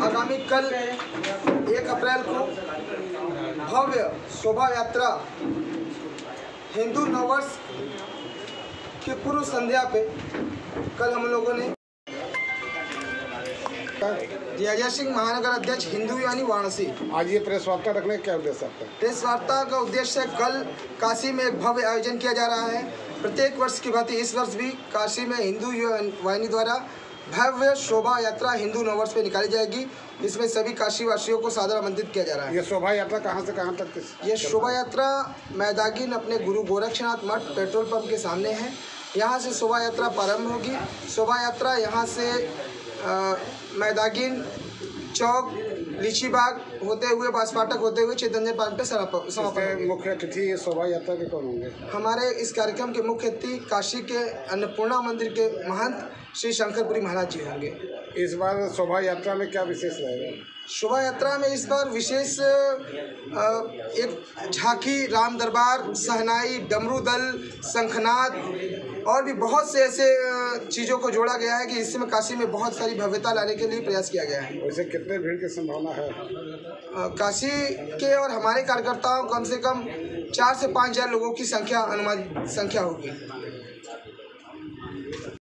आगामी कल एक अप्रैल को भव्य शोभा यात्रा हिंदू नववर्ष की पूर्व संध्या पे कल हम लोगों ने अजय सिंह महानगर अध्यक्ष हिंदू यानी वाराणसी। आज ये प्रेस वार्ता रखने का क्या उद्देश्य आपका? प्रेस वार्ता का उद्देश्य है कल काशी में एक भव्य आयोजन किया जा रहा है। प्रत्येक वर्ष की भांति इस वर्ष भी काशी में हिंदू युवा वाहिनी द्वारा भव्य शोभा यात्रा हिंदू नववर्ष में निकाली जाएगी इसमें सभी काशीवासियों को सादर आमंत्रित किया जा रहा है। ये शोभा यात्रा कहाँ से कहाँ तक ये शोभा यात्रा मैदागिन अपने गुरु गोरक्षनाथ मठ पेट्रोल पंप के सामने है। यहाँ से शोभा यात्रा प्रारंभ होगी। शोभा यात्रा यहाँ से मैदागिन चौक लीची बाग होते हुए बासपाटक होते हुए चैतन्य पार्क पे समाप- समापन मुख्य अतिथि ये शोभा यात्रा के कौन होंगे? हमारे इस कार्यक्रम के मुख्य अतिथि काशी के अन्नपूर्णा मंदिर के महंत श्री शंकरपुरी महाराज जी होंगे। इस बार शोभा यात्रा में क्या विशेष रहेगा? शोभा यात्रा में इस बार विशेष एक झांकी राम दरबार सहनाई डमरू दल शंखनाद और भी बहुत से ऐसे चीज़ों को जोड़ा गया है कि इसमें काशी में बहुत सारी भव्यता लाने के लिए प्रयास किया गया है। वैसे कितने भीड़ की संभावना है? काशी के और हमारे कार्यकर्ताओं कम से कम चार से पाँच हज़ार लोगों की संख्या अनुमान संख्या होगी।